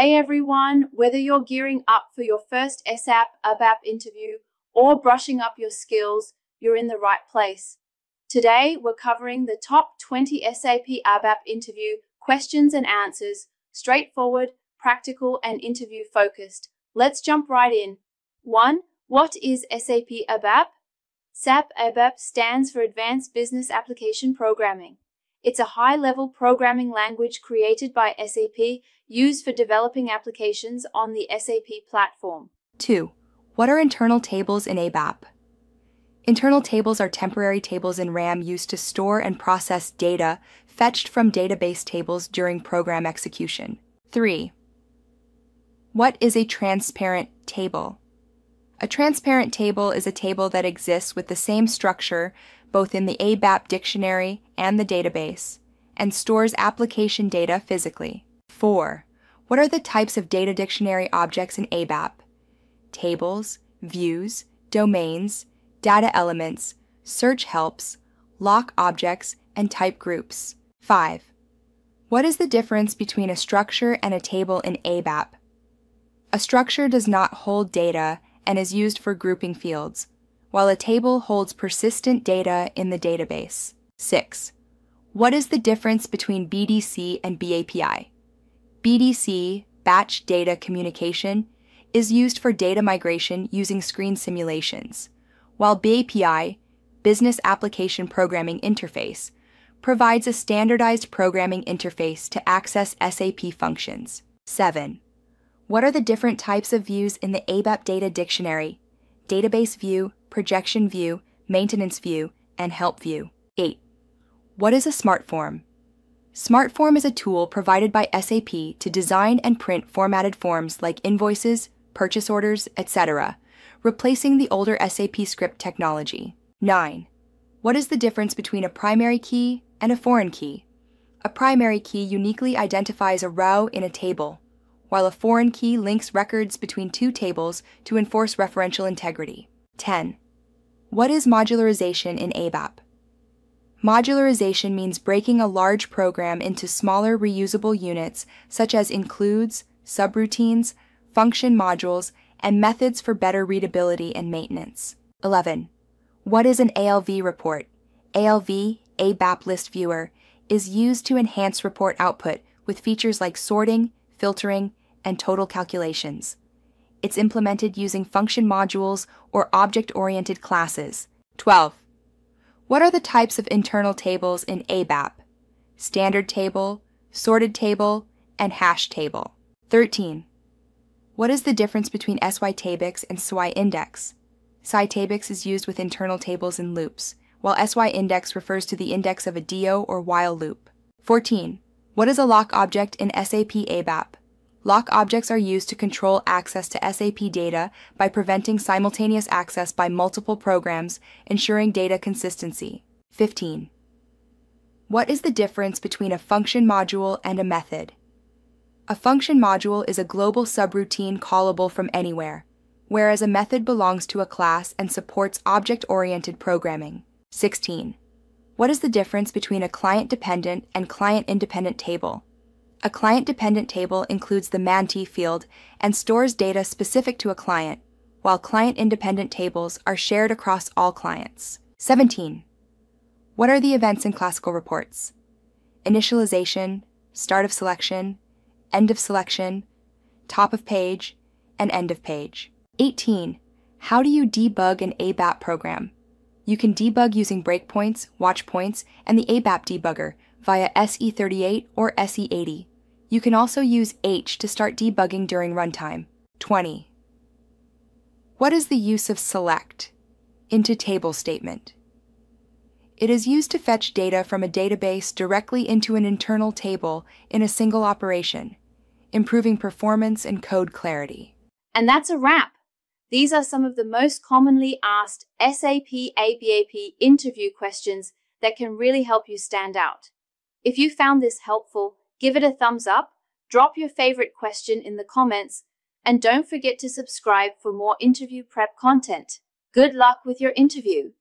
Hey everyone, whether you're gearing up for your first SAP ABAP interview or brushing up your skills, you're in the right place. Today, we're covering the top 20 SAP ABAP interview questions and answers, straightforward, practical, and interview focused. Let's jump right in. 1. What is SAP ABAP? SAP ABAP stands for Advanced Business Application Programming. It's a high level programming language created by SAP used for developing applications on the SAP platform. 2. What are internal tables in ABAP? Internal tables are temporary tables in RAM used to store and process data fetched from database tables during program execution. 3. What is a transparent table? A transparent table is a table that exists with the same structure both in the ABAP dictionary and the database, and stores application data physically. 4. What are the types of data dictionary objects in ABAP? Tables, views, domains, data elements, search helps, lock objects, and type groups. 5. What is the difference between a structure and a table in ABAP? A structure does not hold data and is used for grouping fields, while a table holds persistent data in the database. 6. What is the difference between BDC and BAPI? BDC, Batch Data Communication, is used for data migration using screen simulations, while BAPI, Business Application Programming Interface, provides a standardized programming interface to access SAP functions. 7. What are the different types of views in the ABAP Data Dictionary? Database view, projection view, maintenance view, and help view. 8. What is a SmartForm? SmartForm is a tool provided by SAP to design and print formatted forms like invoices, purchase orders, etc., replacing the older SAP script technology. 9. What is the difference between a primary key and a foreign key? A primary key uniquely identifies a row in a table, while a foreign key links records between two tables to enforce referential integrity. 10. What is modularization in ABAP? Modularization means breaking a large program into smaller reusable units such as includes, subroutines, function modules, and methods for better readability and maintenance. 11. What is an ALV report? ALV, ABAP List Viewer, is used to enhance report output with features like sorting, filtering, and total calculations. It's implemented using function modules or object oriented classes. 12. What are the types of internal tables in ABAP? Standard table, sorted table, and hash table. 13. What is the difference between SYTABIX and SYINDEX? SYTABIX is used with internal tables in loops, while SYINDEX refers to the index of a DO or while loop. 14. What is a lock object in SAP ABAP? Lock objects are used to control access to SAP data by preventing simultaneous access by multiple programs, ensuring data consistency. 15. What is the difference between a function module and a method? A function module is a global subroutine callable from anywhere, whereas a method belongs to a class and supports object oriented programming. 16. What is the difference between a client dependent and client independent table? A client-dependent table includes the MANDT field and stores data specific to a client, while client-independent tables are shared across all clients. 17. What are the events in classical reports? Initialization, start of selection, end of selection, top of page, and end of page. 18. How do you debug an ABAP program? You can debug using breakpoints, watchpoints, and the ABAP debugger via SE38 or SE80. You can also use H to start debugging during runtime. 20. What is the use of select into table statement? It is used to fetch data from a database directly into an internal table in a single operation, improving performance and code clarity. And that's a wrap. These are some of the most commonly asked SAP ABAP interview questions that can really help you stand out. If you found this helpful, give it a thumbs up, drop your favorite question in the comments, and don't forget to subscribe for more interview prep content. Good luck with your interview.